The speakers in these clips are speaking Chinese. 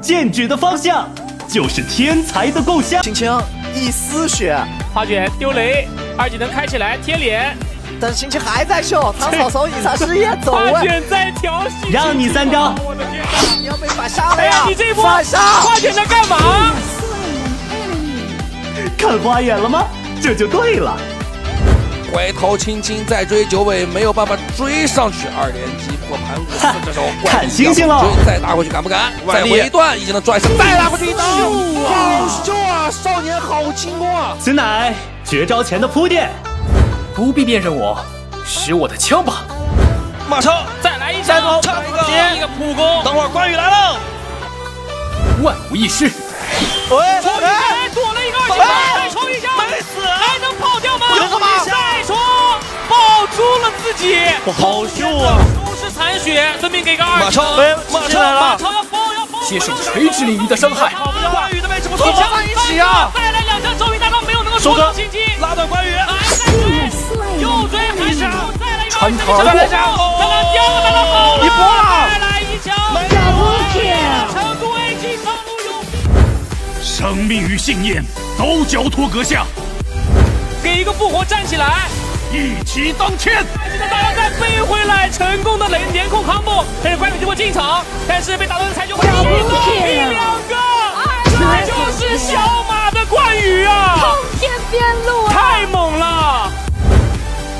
剑指的方向就是天才的故乡。青青一丝血，花卷丢雷，二技能开起来贴脸，但是青青还在秀，唐草松一擦失业走花卷在调戏，让你三招，我的天哪！你要被反杀了呀！你这一波反杀，花卷在干嘛？看花眼了吗？这就对了。回头青青再追九尾没有办法追上去，二连击破盘五四，这时候看星星了，再打回去敢不敢？再回一段一技能拽上，再拉过去一刀，好秀啊！少年好轻功啊！此乃绝招前的铺垫，不必辨认我，使我的枪吧。马超，再来一招，唱一个，接一个普攻。等会儿关羽来了，万无一失。喂，哎，躲了一个二技能，再冲一下，没死，还能跑掉吗？有个吗？再冲，保住了自己，好秀啊！收拾残血，顺便给个二。马超，马超，马超要疯要疯，接受垂直领域的伤害。关羽的位置不错，放一起啊！再来两枪，周瑜大招没有能够收到青青，拉断关羽，还在追，又追还是再来一个，穿堂而过，再来第二个大刀好了，一波了，再来一枪，成都 A 级成都勇士，生命与信念都交托阁下，给一个复活站起来。一骑当千，现在大家再飞回来，成功的连连控 combo，但是关羽结果进场，但是被打断的才就会一个拼两个，这就是小马的关羽啊！通天边路啊！太猛了！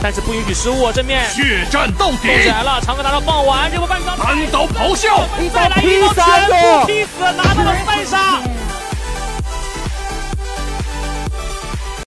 但是不允许失误，正面血战到底，起来了，长歌拿到放完，这波半刀单刀咆哮，再来一刀全部劈死，拿到了三杀。